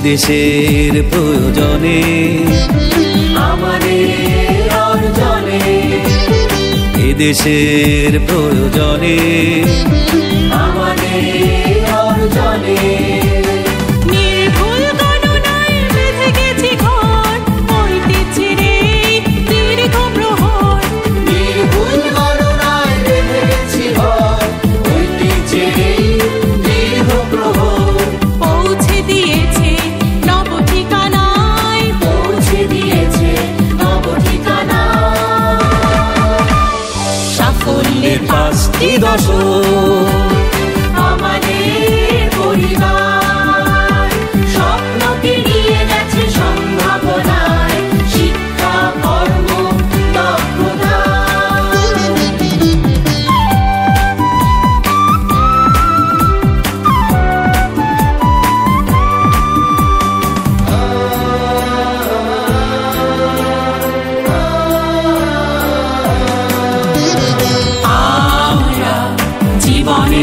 এদেশের প্রয়োজনে আমাদের অর্জনে এদেশের প্রয়োজনে আমাদের অর্জনে। দশক আমাদের পরিবার।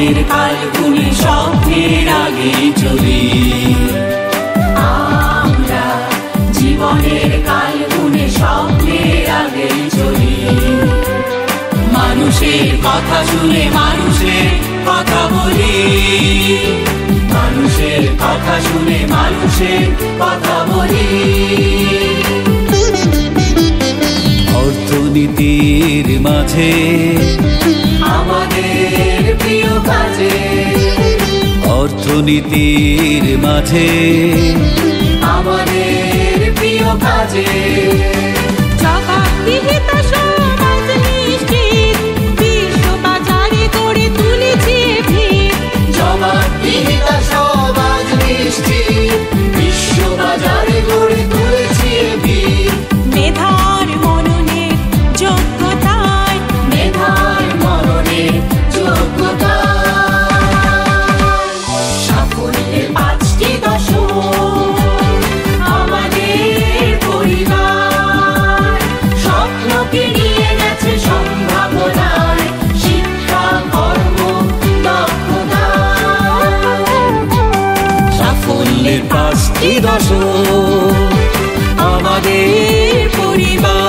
জীবনের কালগুলি স্বপ্নের আগে চলি। আমরা জীবনের কাল গুনে স্বপ্নের আগে চলি। মানুষের কথা শুনে মানুষের কথা বলি। মানুষের কথা শুনে মানুষের কথা বলি। অর্থনীতির মাঝে আমাদের প্রিয় কাজে। অর্থনীতির মাঝে আমাদের প্রিয় কাজে। চাকা পাঁচটি দশক আমাদের পরিবার।